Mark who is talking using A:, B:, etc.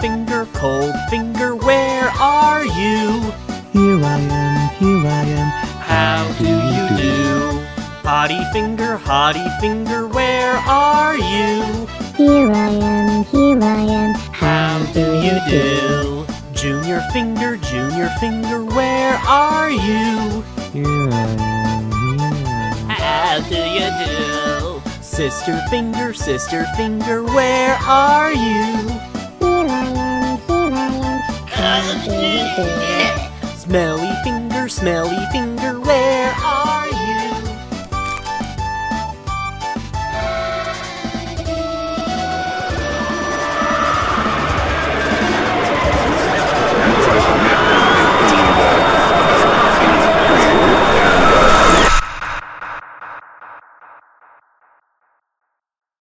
A: finger, cold finger, where are you?
B: Here I am, here I am.
A: How do you do? Hottie finger, hottie finger, where are you?
C: Here I am, here I am.
A: How do you do? Junior finger, junior finger, where are you?
B: Here I am, here I am.
A: How do you do? Sister finger, sister finger, where are you? Smelly finger, smelly finger, where